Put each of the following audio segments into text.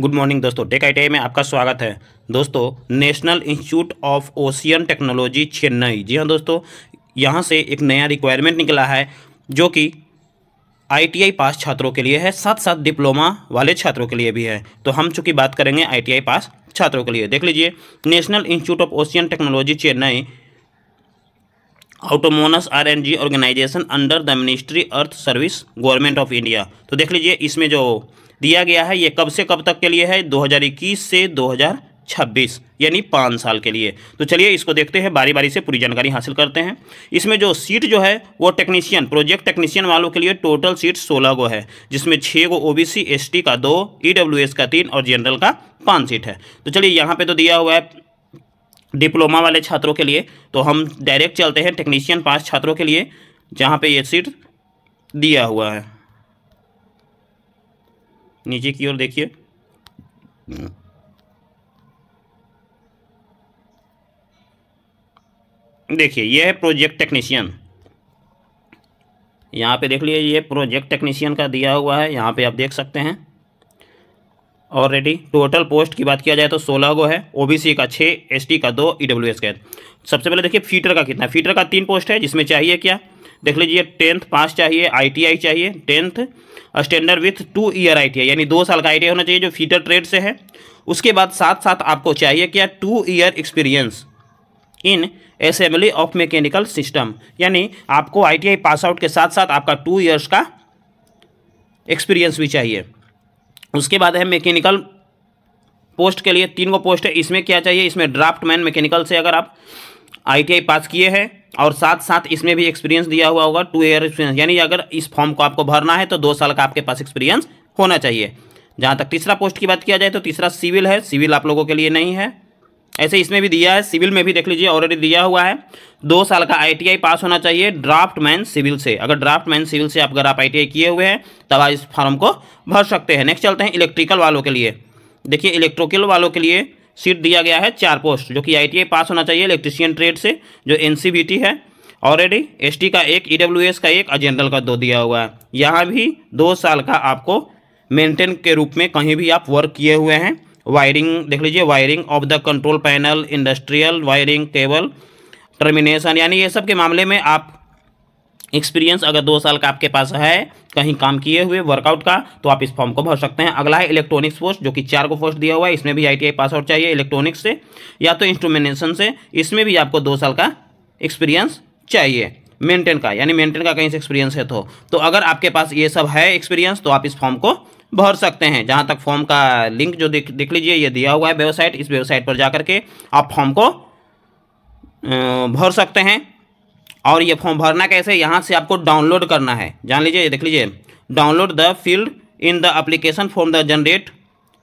Good morning दोस्तों, tech eye में आपका स्वागत है। दोस्तों, national institute of ocean technology Chennai. जी हाँ दोस्तों, यहाँ से एक नया रिक्वायरमेंट निकला है, जो कि आईटीआई पास छात्रों के लिए है साथ साथ डिप्लोमा वाले छात्रों के लिए भी है। तो हम चूँकि बात करेंगे आईटीआई पास छात्रों के लिए। देख लीजिए, national institute of ocean technology Chennai autonomous R and D organisation under the ministry earth service government of India तो देख लीजिए, इसमें जो दिया गया है, ये कब से कब तक के लिए है? 2021 से 2026 यानी पाँच साल के लिए। तो चलिए, इसको देखते हैं बारी बारी से पूरी जानकारी हासिल करते हैं। इसमें जो सीट जो है, वो टेक्नीशियन प्रोजेक्ट टेक्नीशियन वालों के लिए टोटल सीट सोलह गो है, जिसमें छः गो ओबीसी एसटी का दो ईडब्ल्यूएस का तीन और जनरल का पाँच सीट है। तो चलिए, यहाँ पर तो दिया हुआ है डिप्लोमा वाले छात्रों के लिए तो हम डायरेक्ट चलते हैं टेक्नीशियन पास छात्रों के लिए, जहाँ पे ये सीट दिया हुआ है। नीचे की ओर देखिए। देखिए, ये है प्रोजेक्ट टेक्नीशियन यहाँ पे देख लीजिए, ये प्रोजेक्ट टेक्नीशियन का दिया हुआ है, यहाँ पे आप देख सकते हैं। ऑलरेडी टोटल पोस्ट की बात किया जाए तो सोलह गो है ओबीसी का छः एसटी का दो ईडब्ल्यूएस का सबसे पहले देखिए फीटर का कितना फीटर का तीन पोस्ट है, जिसमें चाहिए क्या? देख लीजिए टेंथ पास चाहिए आईटीआई चाहिए tenth standard with two year ITI यानी दो साल का आईटीआई होना चाहिए जो फीटर ट्रेड से है। उसके बाद साथ साथ आपको चाहिए क्या? Two year experience in assembly of mechanical system यानी आपको आईटीआई पास आउट के साथ साथ आपका टू ईयर्स का एक्सपीरियंस भी चाहिए। उसके बाद है मैकेनिकल पोस्ट के लिए तीन गो पोस्ट है। इसमें क्या चाहिए? इसमें ड्राफ्ट मैन मैकेनिकल से अगर आप आईटीआई पास किए हैं, और साथ साथ इसमें भी एक्सपीरियंस दिया हुआ होगा टू ईयर एक्सपीरियंस यानी अगर इस फॉर्म को आपको भरना है तो दो साल का आपके पास एक्सपीरियंस होना चाहिए। जहाँ तक तीसरा पोस्ट की बात किया जाए तो तीसरा सिविल है। सिविल आप लोगों के लिए नहीं है। ऐसे इसमें भी दिया है, सिविल में भी देख लीजिए ऑलरेडी दिया हुआ है। दो साल का आईटीआई पास होना चाहिए ड्राफ्ट मैन सिविल से। अगर ड्राफ्ट मैन सिविल से अगर आप आईटीआई किए हुए हैं, तब आप इस फॉर्म को भर सकते हैं। नेक्स्ट चलते हैं इलेक्ट्रिकल वालों के लिए। देखिए इलेक्ट्रिकल वालों के लिए सीट दिया गया है चार पोस्ट जो कि आईटीआई पास होना चाहिए इलेक्ट्रिशियन ट्रेड से, जो एनसीबीटी है। ऑलरेडी एसटी का एक ईडब्ल्यूएस का एक, और जनरल का दो दिया हुआ है। यहाँ भी दो साल का आपको मेंटेन के रूप में कहीं भी आप वर्क किए हुए हैं। वायरिंग देख लीजिए wiring of the control panel industrial wiring cable termination यानी ये सब के मामले में आप एक्सपीरियंस अगर दो साल का आपके पास है, कहीं काम किए हुए वर्कआउट का तो आप इस फॉर्म को भर सकते हैं। अगला है इलेक्ट्रॉनिक्स पोस्ट जो कि चार को पोस्ट दिया हुआ है, इसमें भी आईटीआई पास आउट चाहिए इलेक्ट्रॉनिक्स से, या तो इंस्ट्रूमेंटेशन से, इसमें भी आपको दो साल का एक्सपीरियंस चाहिए। मेंटेन का, यानी मेंटेन का कहीं से एक्सपीरियंस है तो। तो अगर आपके पास ये सब है एक्सपीरियंस तो आप इस फॉर्म को भर सकते हैं। जहाँ तक फॉर्म का लिंक जो देख देख लीजिए, ये दिया हुआ है वेबसाइट। इस वेबसाइट पर जा करके आप फॉर्म को भर सकते हैं। और ये फॉर्म भरना कैसे? यहाँ से आपको डाउनलोड करना है। जान लीजिए देख लीजिए। Download the field in the application form the generate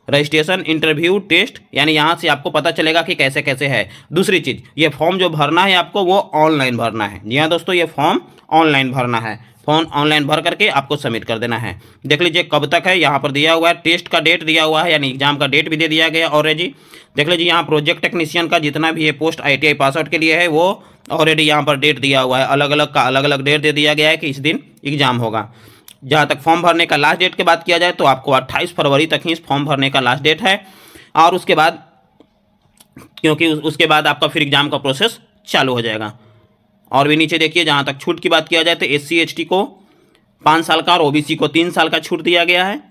registration, interview, test, यानी यहाँ से आपको पता चलेगा कि कैसे कैसे है। दूसरी चीज़, ये फॉर्म जो भरना है आपको, वो ऑनलाइन भरना है। जी हाँ दोस्तों, ये फॉर्म ऑनलाइन भरना है। फॉर्म ऑनलाइन भर करके आपको सबमिट कर देना है। देख लीजिए कब तक है, यहाँ पर दिया हुआ है, टेस्ट का डेट दिया हुआ है, यानी एग्ज़ाम का डेट भी दे दिया गया ऑलरेडी देख लीजिए यहाँ प्रोजेक्ट टेक्नीशियन का जितना भी ये पोस्ट आई पास आउट के लिए है, वो ऑलरेडी यहाँ पर डेट दिया हुआ है। अलग अलग का अलग अलग डेट दे दिया गया है कि इस दिन एग्ज़ाम होगा। जहाँ तक फॉर्म भरने का लास्ट डेट की बात किया जाए तो आपको अट्ठाईस फरवरी तक ही इस फॉर्म भरने का लास्ट डेट है। और उसके बाद, क्योंकि उसके बाद आपका फिर एग्ज़ाम का प्रोसेस चालू हो जाएगा। और भी नीचे देखिए, जहाँ तक छूट की बात किया जाए तो एस सी को पाँच साल का और ओबीसी को तीन साल का छूट दिया गया है।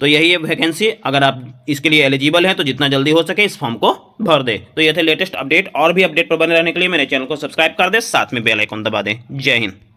तो यही है वैकेंसी। अगर आप इसके लिए एलिजिबल हैं तो जितना जल्दी हो सके इस फॉर्म को भर दे। तो ये थे लेटेस्ट अपडेट। और भी अपडेट पर बने रहने के लिए मेरे चैनल को सब्सक्राइब कर दे। साथ में बेल आइकन दबा दें। जय हिंद।